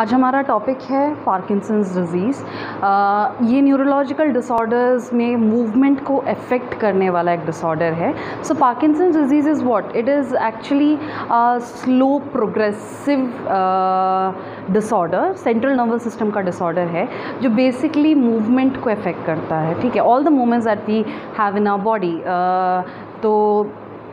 आज हमारा टॉपिक है पार्किंसंस डिज़ीज़ ये न्यूरोलॉजिकल डिसऑर्डर्स में मूवमेंट को अफेक्ट करने वाला एक डिसऑर्डर है. So Parkinson's disease is what it is actually slow progressive disorder central nervous system का डिसऑर्डर है, जो बेसिकली मूवमेंट को अफेक्ट करता है. ठीक है? All the movements that we have in our body तो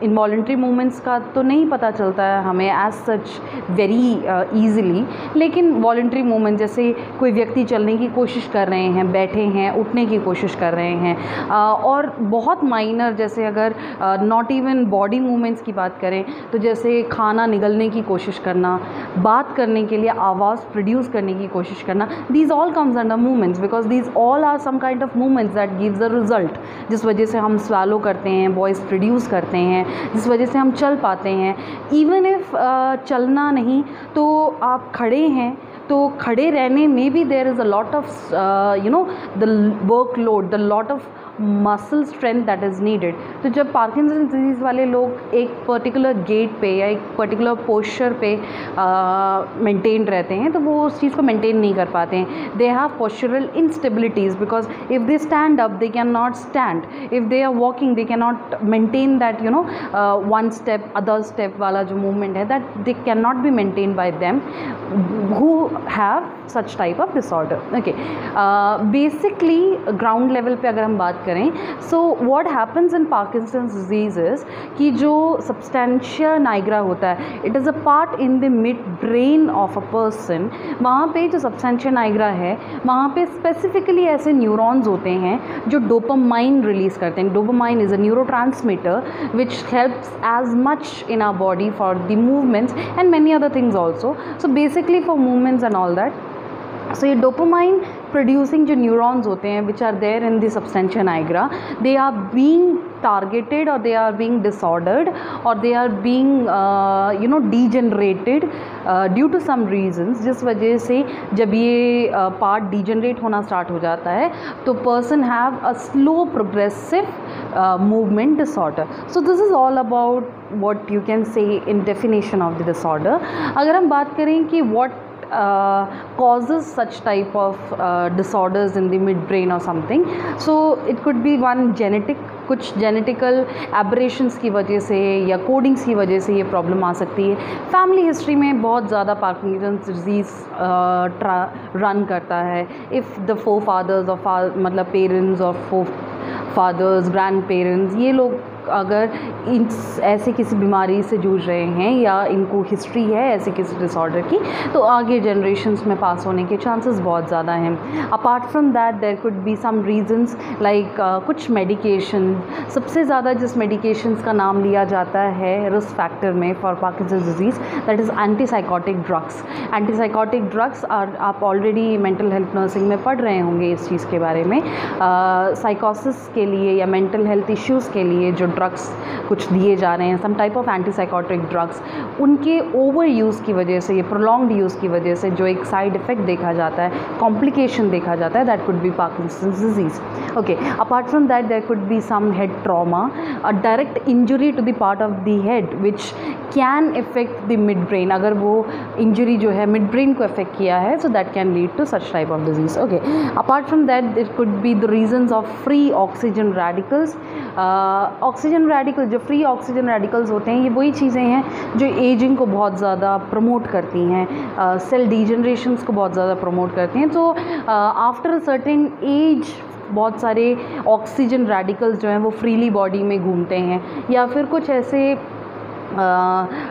इनवॉल्ट्री मूवमेंट्स का तो नहीं पता चलता है हमें एज सच वेरी ईज़िली लेकिन वॉल्ट्री मूवमेंट जैसे कोई व्यक्ति चलने की कोशिश कर रहे हैं बैठे हैं उठने की कोशिश कर रहे हैं uh, और बहुत माइनर जैसे अगर नॉट इवन बॉडी मूवमेंट्स की बात करें तो जैसे खाना निगलने की कोशिश करना बात करने के लिए आवाज़ प्रोड्यूस करने की कोशिश करना these all comes under movements because these all are some kind of movements that gives a result जिस वजह से हम स्वालो करते हैं वॉइस प्रोड्यूस करते हैं जिस वजह से हम चल पाते हैं। इवन इफ़ चलना नहीं तो आप खड़े हैं तो खड़े रहने में भी there is a lot of you know the work load the lot of muscle strength that is needed तो जब पार्किंसन डिज़ीज़ वाले लोग एक पर्टिकुलर गेट पे या एक पर्टिकुलर पोस्चर पे मेंटेन रहते हैं तो वो उस चीज़ को मेंटेन नहीं कर पाते हैं. They have postural instabilities because if they stand up they can not stand if they are walking they can not maintain that you know one step other step वाला जो मूवमेंट है that they can not be maintain by them who have such type of disorder okay basically ground level पे अगर हम बात करें। So what happens in Parkinson's disease कि जो सब्सटेंशियल नाइग्रा होता है it is a part in the mid brain of a person वहाँ पे जो सब्सटेंशियल नाइग्रा है, वहाँ पे स्पेसिफिकली ऐसे न्यूरॉन्स होते हैं जो डोपामाइन रिलीज़ करते हैं। Dopamine is a neurotransmitter which helps as much in our body for the movements and many other things also so basically for movements and all that so ये dopamine producing जो neurons होते हैं which are there in the substantial nigra they are being targeted और they are being disordered और they are being you know degenerated uh, due to some जिस वजह से जब ये पार्ट uh, डिजनरेट होना स्टार्ट हो जाता है तो person have a slow progressive movement disorder so this is all about what you can say in definition of the disorder अगर हम बात करें कि what causes such type of uh, disorders in the midbrain or something. So it could be one genetic कुछ genetical aberrations की वजह से या कोडिंग्स की वजह से ये प्रॉब्लम आ सकती है। फैमिली हिस्ट्री में बहुत ज़्यादा पार्किंसंस डिज़ीज़ रन करता है। इफ़ द फोर फादर्स और मतलब पेरेंट्स और फोर फादर्स ग्रैंड पेरेंट्स ये लोग अगर इन ऐसे किसी बीमारी से जूझ रहे हैं या इनको हिस्ट्री है ऐसे किसी डिसऑर्डर की तो आगे जनरेशन्स में पास होने के चांसेस बहुत ज़्यादा हैं। Apart from that there could be some reasons like कुछ मेडिकेशन सबसे ज़्यादा जिस मेडिकेशंस का नाम लिया जाता है रिस्क फैक्टर में for Parkinson disease that is antipsychotic drugs antipsychotic drugs are आप ऑलरेडी मेंटल हेल्थ नर्सिंग में पढ़ रहे होंगे इस चीज़ के बारे में। साइकोसिस uh, के लिए या मेंटल हेल्थ इश्यूज़ के लिए जो ड्रग्स कुछ दिए जा रहे हैं some type of antipsychotic drugs उनके ओवर यूज़ की वजह से, ये प्रोलॉन्ग्ड यूज़ की वजह से जो एक साइड इफ़ेक्ट देखा जाता है कॉम्प्लिकेशन देखा जाता है that could be Parkinson disease okay apart from that there could be some head trauma a direct injury to the part of the head which can effect the mid brain अगर वो injury जो है mid brain को effect किया है so that can lead to such type of disease okay apart from that it could be the reasons of free oxygen radicals oxygen radical जो free oxygen radicals होते हैं ये वही चीज़ें हैं जो एजिंग को बहुत ज़्यादा प्रमोट करती हैं सेल डिजनरेशंस को बहुत ज़्यादा प्रमोट करती हैं। तो आफ्टर अ सर्टेन एज बहुत सारे ऑक्सीजन रेडिकल्स जो हैं वो फ्रीली बॉडी में घूमते हैं या फिर कुछ ऐसे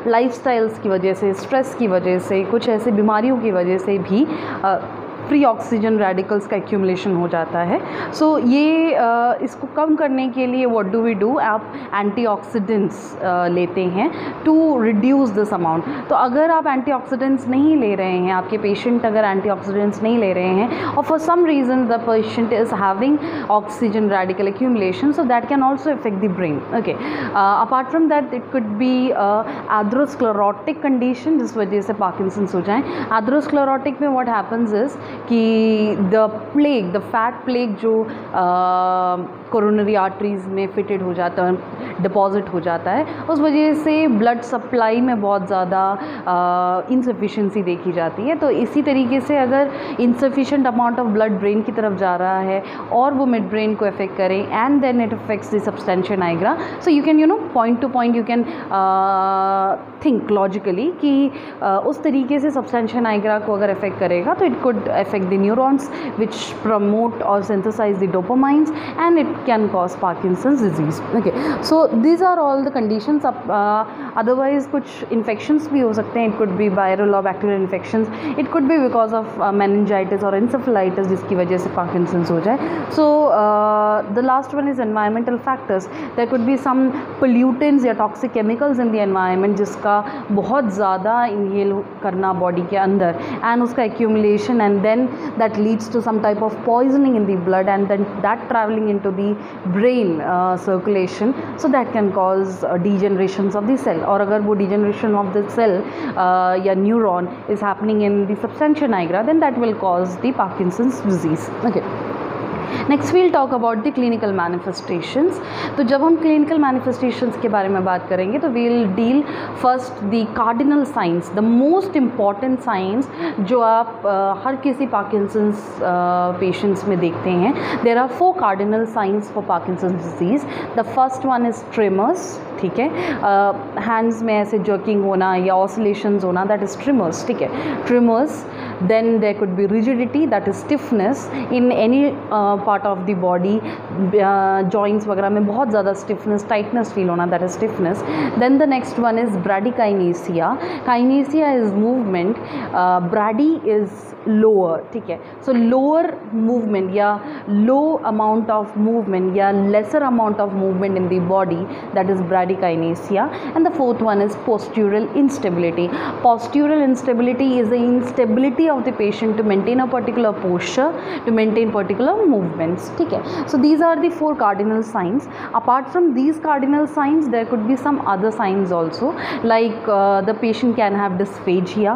लाइफ uh, की वजह से स्ट्रेस की वजह से कुछ ऐसी बीमारियों की वजह से भी uh, फ्री ऑक्सीजन रेडिकल्स का एक्यूमलेशन हो जाता है। सो so, ये आ, इसको कम करने के लिए व्हाट डू वी डू आप एंटीऑक्सीडेंट्स लेते हैं टू रिड्यूस दिस अमाउंट तो अगर आप एंटीऑक्सीडेंट्स नहीं ले रहे हैं आपके पेशेंट अगर एंटीऑक्सीडेंट्स नहीं ले रहे हैं और for some reason the patient is having oxygen radical accumulation so that can also effect the brain okay apart from that it could be atherosclerotic condition जिस वजह से पार्किंसंस हो जाएँ। एड्रोस्क्लोरोटिक में वॉट हैपन्स इज़ कि the plaque the fat plaque जो coronary arteries में fitted हो जाता है डिपॉजिट हो जाता है। उस वजह से ब्लड सप्लाई में बहुत ज़्यादा इंसफिशेंसी देखी जाती है। तो इसी तरीके से अगर insufficient amount of blood brain की तरफ़ जा रहा है और वो मिड ब्रेन को अफेक्ट करें and then it affects the substantial nigra so you can you know point to point you can think logically कि uh, उस तरीके से सब्सटेंशियल आइग्रा को अगर अफेक्ट करेगा तो it could affect the neurons which promote और synthesize the dopamines and it can cause Parkinson's disease okay so these are all the conditions otherwise कुछ इन्फेक्शंस भी हो सकते हैं इट कुड बी वायरल और bacterial infections it could be because of meningitis और encephalitis जिसकी वजह से पार्किंसंस हो जाए so the last one is environmental factors there could be some pollutants या toxic chemicals in the environment जिसका बहुत ज़्यादा इनहेल करना बॉडी के अंदर एंड उसका accumulation and then that leads to some type of poisoning in the blood and then that traveling into the brain uh, circulation so that can cause uh, degenerations of the cell. Or agar wo degeneration of the cell uh, neuron is happening in the substantia nigra then that will cause the Parkinson's disease. Okay next we'll talk about the clinical manifestations तो जब हम clinical manifestations के बारे में बात करेंगे तो we'll deal first the cardinal signs the most important signs जो आप uh, हर किसी पार्किंसंस पेशेंट्स में देखते हैं। There are four cardinal signs for Parkinson's disease the first one is tremors ठीक है? हैंड्स uh, में ऐसे जर्किंग होना या ऑसिलेशंस होना दैट इज़ ट्रिमर्स ठीक है? Trimers then there could be rigidity that is stiffness in any uh, part of the body uh, joints वगैरह में बहुत ज़्यादा stiffness tightness feel होना that is stiffness then the next one is bradykinesia kinesia is movement uh, brady is lower ठीक है so lower movement या low amount of movement या lesser amount of movement in the body that is bradykinesia and the fourth one is postural instability postural instability is the instability of the patient to maintain a particular posture to maintain particular movements ठीक है so these are the four cardinal signs apart from these cardinal signs there could be some other signs also like uh, the patient can have dysphagia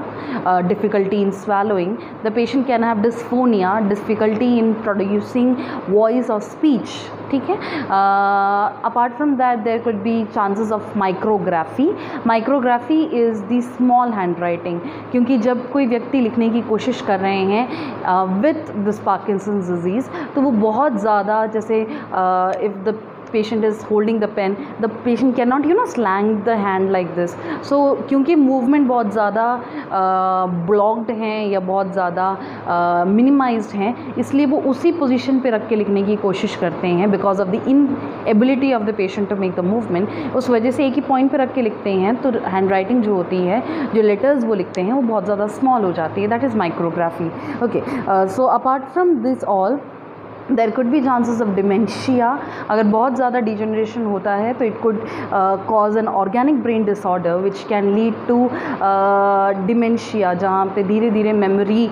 uh, difficulty in swallowing the patient can have dysphonia difficulty in producing voice or speech ठीक है? Apart from that there could be chances of micrographia micrographia is the small handwriting क्योंकि जब कोई व्यक्ति लिखने की कोशिश कर रहे हैं विथ दिस पार्किसन डिज़ीज़ तो वो बहुत ज़्यादा जैसे if the patient is holding the pen, the patient cannot, you know, slang the hand like this. So, क्योंकि movement बहुत ज़्यादा ब्लॉक्ड हैं या बहुत ज़्यादा मिनिमाइज्ड हैं, इसलिए वो उसी पोजीशन पे रख के लिखने की कोशिश करते हैं because of the inability of the patient to make the movement उस वजह से एक ही पॉइंट पे रख के लिखते हैं तो हैंड राइटिंग जो होती है, जो लेटर्स वो लिखते हैं, वो बहुत ज़्यादा स्मॉल हो जाती है. That is micrographia okay so apart from this all there could भी चांसेस ऑफ़ डिमेंशिया अगर बहुत ज़्यादा डिजनरेशन होता है तो it could cause an organic brain disorder which can lead to dementia जहाँ पे धीरे धीरे मेमोरी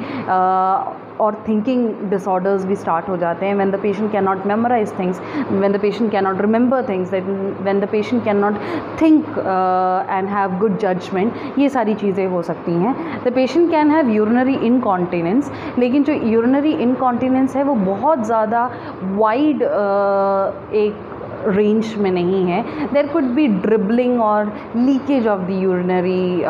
और थिंकिंग डिसऑर्डर्स भी स्टार्ट हो जाते हैं when the patient can not memorise things when the patient can not remember things when the patient can not think and have good judgement ये सारी चीज़ें हो सकती हैं। The patient can have urinary incontinence लेकिन जो यूरिनरी इनकॉन्टिनेंस है वो बहुत ज़्यादा वाइड uh, एक रेंज में नहीं है। देर कुड बी ड्रिबलिंग और लीकेज ऑफ़ द यूरिनरी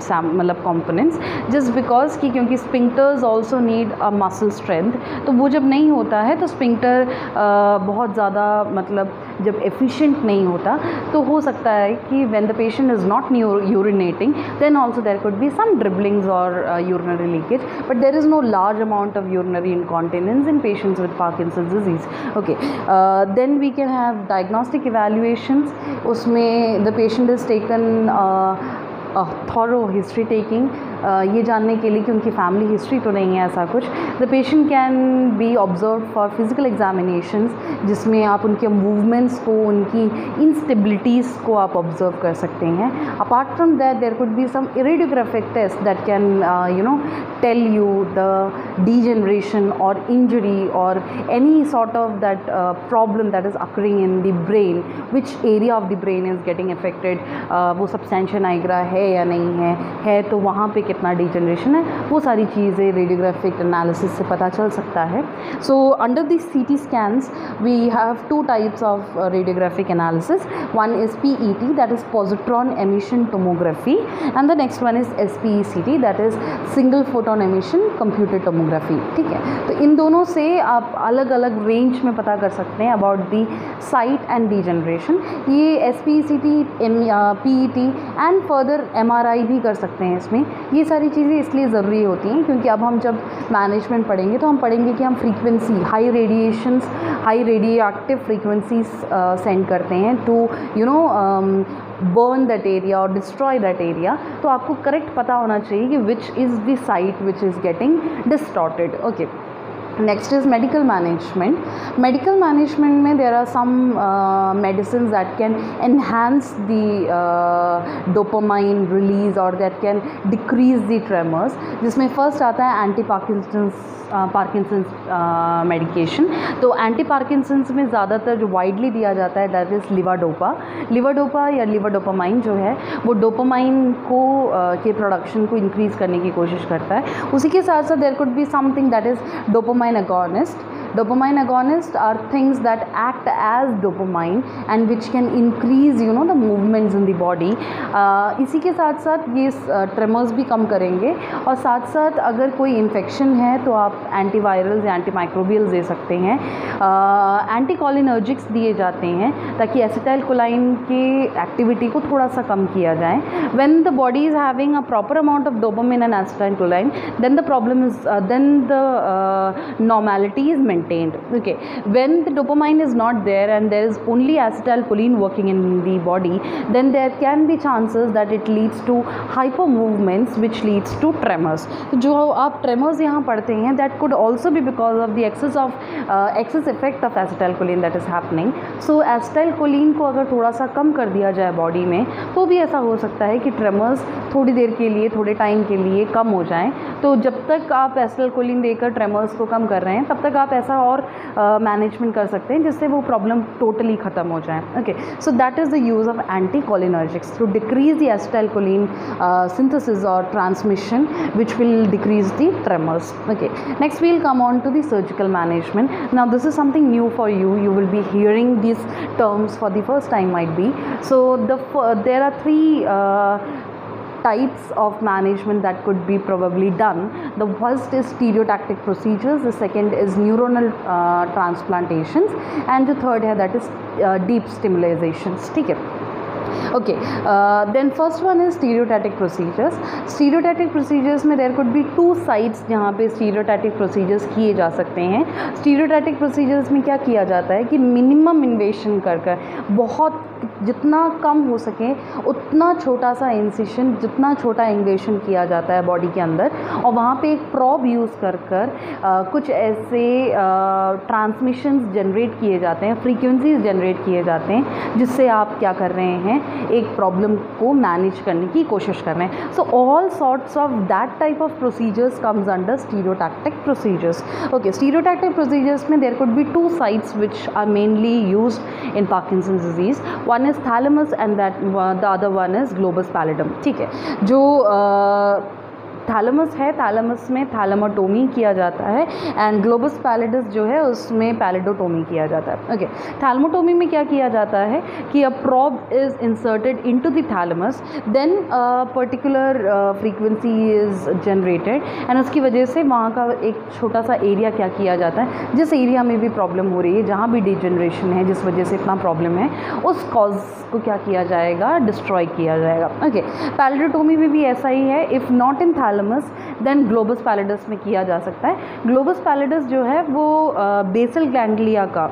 मतलब कॉम्पोनेंट्स जस्ट बिकॉज़ कि क्योंकि sphincters also need a muscle strength तो वो जब नहीं होता है तो स्पिंक्टर बहुत ज़्यादा मतलब जब एफिशिएंट नहीं होता तो हो सकता है कि when the patient is not urinating then also there could be some dribblings और urinary leakage but there is no large amount of urinary incontinence in patients with Parkinson's disease okay then we can have diagnostic evaluations उसमें the patient is taken thorough history taking ये जानने के लिए कि उनकी family history तो नहीं है ऐसा कुछ। The patient can be observe for physical examination जिसमें आप उनके मूवमेंट्स को उनकी इंस्टेबिलिटीज़ को आप ऑब्ज़र्व कर सकते हैं। Apart from that there could be some radiographic test that can you know tell you the degeneration or injury or any sort of that uh, problem that is occurring in the brain which area of the brain is getting affected uh, वो substantia nigra है या नहीं है है तो वहाँ पे कितना डिजनरेशन है, वो सारी चीज़ें रेडियोग्राफिक एनालिसिस से पता चल सकता है। So under the C T scans we have two types of radiographic analysis is positron emission tomography and the next one is S P E C T that is single photon emission computer tomography ठीक है? तो इन दोनों से आप अलग अलग range में पता कर सकते हैं about the site and degeneration ये S P C T M P E T and further M R I भी कर सकते हैं इसमें। ये सारी चीज़ें इसलिए ज़रूरी होती हैं क्योंकि अब हम जब मैनेजमेंट पढ़ेंगे तो हम पढ़ेंगे कि हम frequency high radiations high radio active frequencies send करते हैं to you know burn that area और डिस्ट्रॉय दैट एरिया तो आपको करेक्ट पता होना चाहिए कि which is the site which is getting distorted okay next is medical management medical management में there are some medicine that can enhance the dopamine release और that can decrease the tremors जिसमें first आता है anti पार्किस Parkinson's medication तो anti Parkinson's में ज़्यादातर जो widely दिया जाता है दैट इज़ लिवाडोपा लिवाडोपा या लिवाडोपामाइन जो है वो डोपामाइन को uh, के प्रोडक्शन को इंक्रीज़ करने की कोशिश करता है। उसी के साथ साथ there could be something that is dopamine an agonist. Dopamine agonists are things that act as dopamine and which can increase you know the movements in the body. Uh, इसी के साथ साथ ये uh, भी कम करेंगे। और साथ साथ अगर कोई इन्फेक्शन है तो आप एंटीवायरल्स या एंटीमाइक्रोबियल्स दे सकते हैं। एंटी कॉलिनर्जिक्स दिए जाते हैं ताकि एसिटाइल कोलाइन की एक्टिविटी को थोड़ा सा कम किया जाए। When the body is having a proper amount of dopamine and acetyl choline then the problem is then the normality is maintained okay when the dopamine is not there and there is only acetylcholine working in the body then there can be chances that it leads to hyper movements which leads to tremors जो आप tremors यहाँ पढ़ते हैं that could also be because of the excess of uh, excess effect of acetylcholine that is happening so acetylcholine को अगर थोड़ा सा कम कर दिया जाए बॉडी में तो भी ऐसा हो सकता है कि ट्रेमर्स थोड़ी देर के लिए थोड़े टाइम के लिए कम हो जाएँ तो जब तक आप एसिटलकोलिन देकर ट्रेमर्स को कम कर रहे हैं तब तक आप सा और मैनेजमेंट uh, कर सकते हैं जिससे वो प्रॉब्लम टोटली खत्म हो जाए। Okay so that is the use of anti cholinergics to decrease the acetylcholine synthesis और transmission which will decrease the tremors okay next we'll come on to the surgical management now this is something new for you you will be hearing this terms for the first time might be so there are three types of management that could be probably done. The first is stereotactic procedures, the second is neuronal uh, transplantations, and the third है that is uh, deep stimulations. ठीक है okay uh, then first one is stereotactic procedures stereotactic procedures में there could be two sites जहाँ पे stereotactic procedures किए जा सकते हैं stereotactic procedures में क्या किया जाता है कि minimum invasion कर कर बहुत जितना कम हो सके उतना छोटा सा इंसिशन जितना छोटा इन्वेशन किया जाता है बॉडी के अंदर और वहाँ पे एक प्रॉब यूज़ कर कर आ, कुछ ऐसे ट्रांसमिशंस जनरेट किए जाते हैं फ्रीक्वेंसीज जनरेट किए जाते हैं जिससे आप क्या कर रहे हैं एक प्रॉब्लम को मैनेज करने की कोशिश कर रहे हैं। So all sorts of that type of procedures comes under stereotactic procedures okay stereotactic procedures में there could be two sites which are mainly use in Parkinson disease one is thalamus and that the other one is globus pallidum ठीक है? जो thalamus है thalamus में थैलमाटोमी किया जाता है and globus पैलेडस जो है, उसमें पैलेडोटोमी किया जाता है ओके थैलमोटोमी में क्या किया जाता है कि a probe is inserted into thalamus then particular frequency is generated and उसकी वजह से वहाँ का एक छोटा सा एरिया क्या किया जाता है, जिस एरिया में भी प्रॉब्लम हो रही है, जहाँ भी डिजनरेशन है, जिस वजह से इतना प्रॉब्लम है, उस कॉज को क्या किया जाएगा डिस्ट्रॉय किया जाएगा ओके okay. पैलेडोटोमी में भी ऐसा ही है if not in thal thalamus then globus pallidus में किया जा सकता है। ग्लोबस पैलेडस जो है वो बेसल ग्लैंडलिया का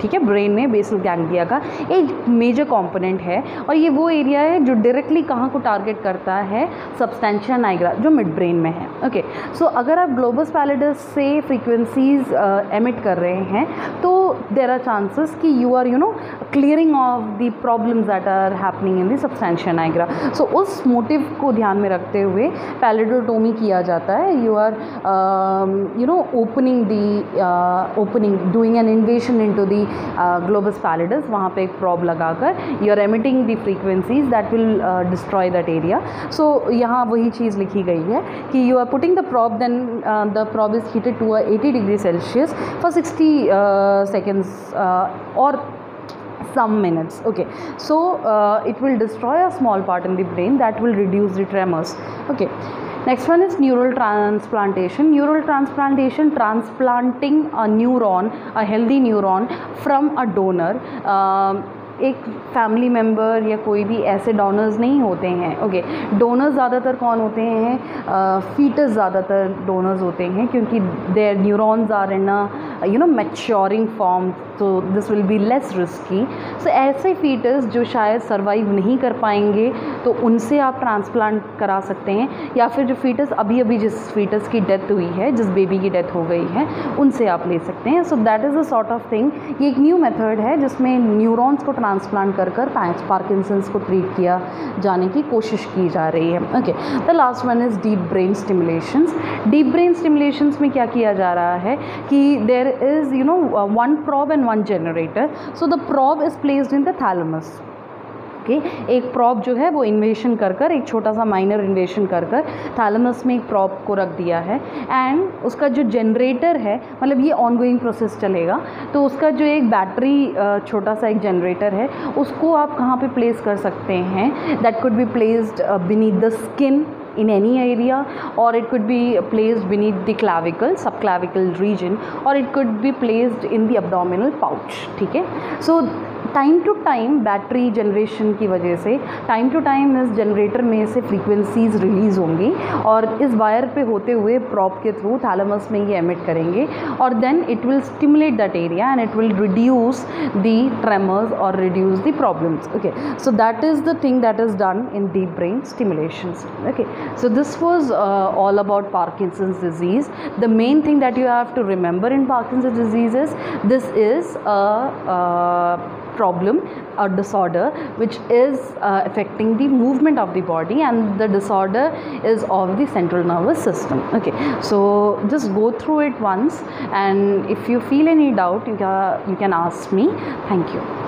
ठीक है ब्रेन में बेसल गैंग्लिया का एक मेजर कंपोनेंट है और ये वो एरिया है जो डायरेक्टली कहाँ को टारगेट करता है सब्सटेंशिया नाइग्रा जो मिड ब्रेन में है ओके okay, सो so अगर आप ग्लोबस पैलेडस से फ्रीक्वेंसीज एमिट कर रहे हैं तो देर आर चांसेस कि you are you know clearing of the problems that are happening in the substantia nigra so उस मोटिव को ध्यान में रखते हुए पैलेडोटोमी किया जाता है। You are you know opening the opening doing an invasion into globus pallidus वहाँ पे एक प्रॉब लगाकर you are emitting the frequencies that will destroy that area so यहाँ वही चीज़ लिखी गई है कि you are putting the probe then the probe is heated to a eighty degree celsius for sixty seconds और some minutes okay so it will destroy a small part in the brain that will reduce the tremors okay next one is neural transplantation. Neural transplantation transplanting a neuron a healthy neuron from a donor. Uh, एक family member या कोई भी ऐसे donors नहीं होते हैं okay donors ज़्यादातर कौन होते हैं? फीटस ज़्यादातर डोनर्स होते हैं क्योंकि their neurons are in you know maturing form तो this will be less risky so ऐसे फीटस जो शायद सर्वाइव नहीं कर पाएँगे तो उनसे आप ट्रांसप्लांट करा सकते हैं, या फिर जो फीटस अभी अभी जिस फीटस की डेथ हुई है, जिस बेबी की डेथ हो गई है, उनसे आप ले सकते हैं। So that is a sort of thing ये एक न्यू मेथड है जिसमें न्यूरॉन्स को ट्रांसप्लांट कर कर पार्किंसंस को ट्रीट किया, जाने की कोशिश की जा रही है। Okay the last one is deep brain stimulations deep brain stimulations में क्या किया जा रहा है कि there is you know one probe and one generator so the probe is placed in the thalamus. Okay? एक प्रॉप जो है वो इन्वेशन कर कर, एक छोटा सा माइनर इन्वेशन कर कर थैलमस में एक प्रॉप को रख दिया है एंड उसका जो जनरेटर है मतलब ये ऑनगोइंग प्रोसेस चलेगा तो उसका जो एक बैटरी छोटा सा एक जनरेटर है, उसको आप कहाँ पे प्लेस कर सकते हैं that could be placed beneath the skin in any area, or it could be placed beneath the clavicle subclavicle region, or it could be placed in the abdominal pouch, ठीक है so time to time battery generation की वजह से time to time इस generator में से frequencies release होंगी और इस वायर पे होते हुए प्रॉप के थ्रू थैलमस में ये एमिट करेंगे और then it will stimulate that area and it will reduce the tremors और reduce the problems okay so that is the thing that is done in deep brain stimulations okay? So this was uh, all about parkinson's disease. The main thing that you have to remember in parkinson's disease is this uh, problem or disorder which is uh, affecting the movement of the body and the disorder is of the central nervous system. Okay so just go through it once and if you feel any doubt you, can you can ask me. Thank you